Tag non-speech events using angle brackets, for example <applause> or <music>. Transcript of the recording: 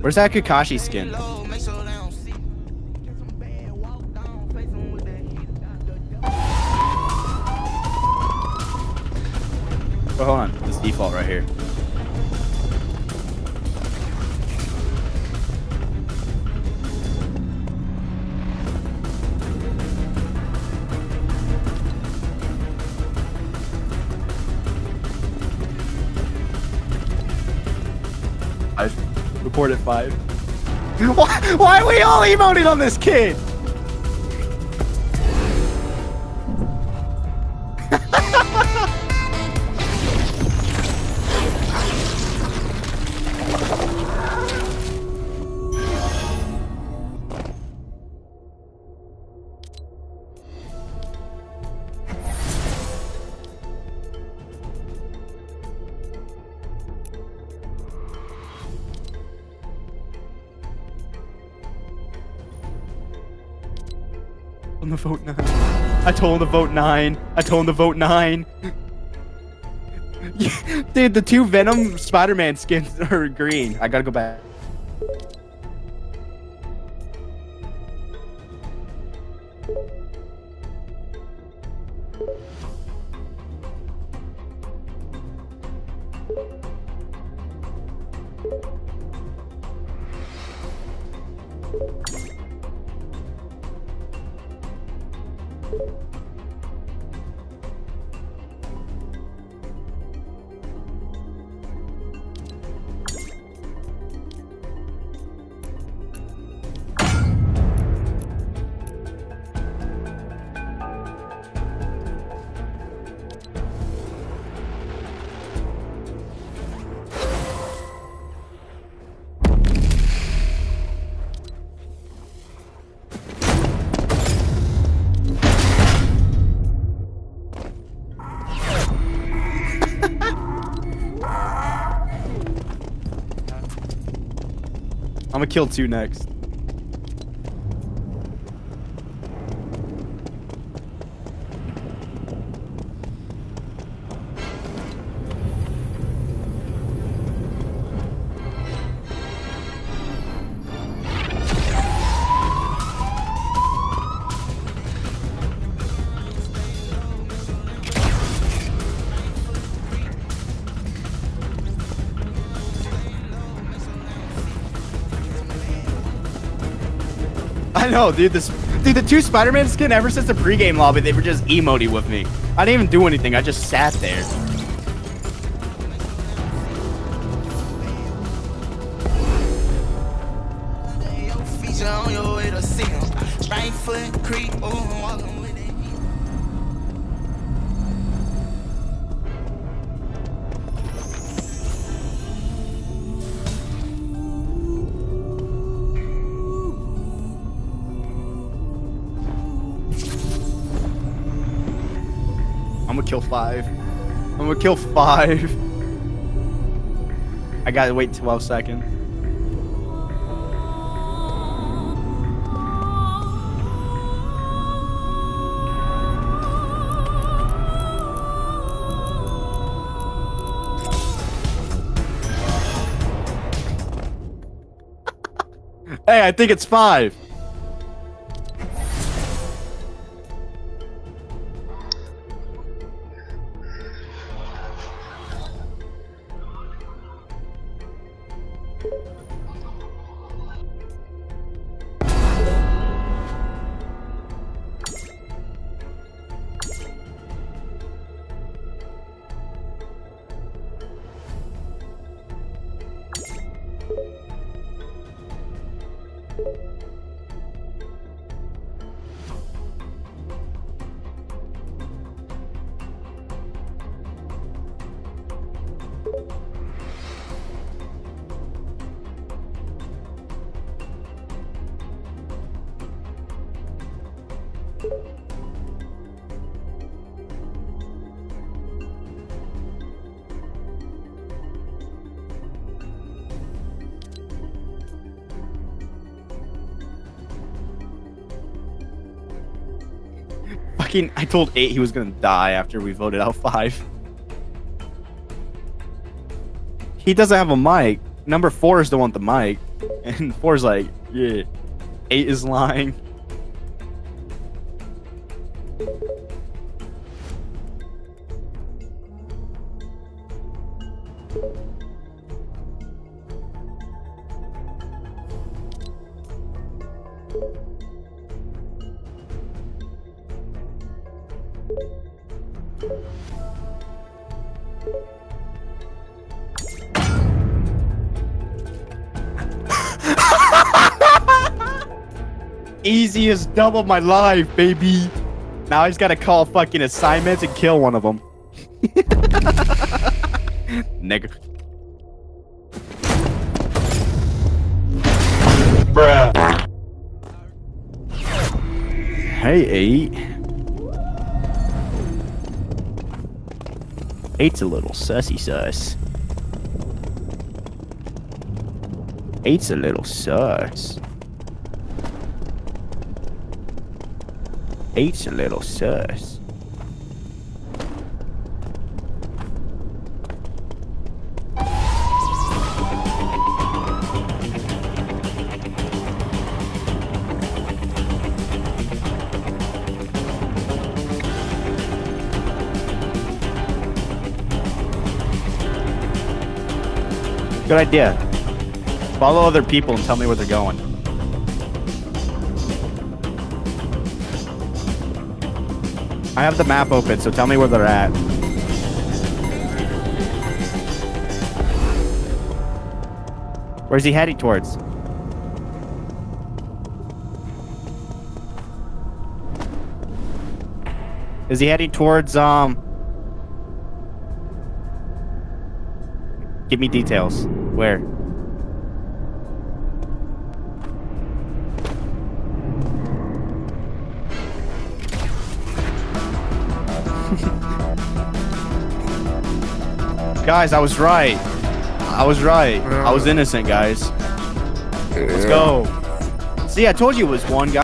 Where's that Kakashi skin? Oh, hold on. This default right here. Five. Report at five. <laughs> Why, why are we all emoting on this kid? On the vote nine. I told him to vote nine. I told him to vote nine. <laughs> Dude, the two Venom Spider-Man skins <laughs> are green. I gotta go back. you I'm gonna kill two next. I know, dude. This, dude, the two Spider-Man skin. Ever since the pregame lobby, they were just emoting with me. I didn't even do anything. I just sat there. I'm gonna kill five. I'm gonna kill five. I gotta wait 12 seconds. hey, I think it's five. Fucking, I told eight he was gonna die after we voted out five. He doesn't have a mic. Number four is the one with the mic. And four's like, yeah. Eight is lying. Easiest double my life, baby. Now I just gotta call fucking assignments and kill one of them. <laughs> Nigga. Hey, eight. Eight's a little sussy sus. Eight's a little sus. Eight's a little sus. Good idea. Follow other people and tell me where they're going. I have the map open, so tell me where they're at. Where's he heading towards? Is he heading towards, um... Give me details. Where? <laughs> guys, I was right. I was right. I was innocent, guys. Let's go. See, I told you it was one guy.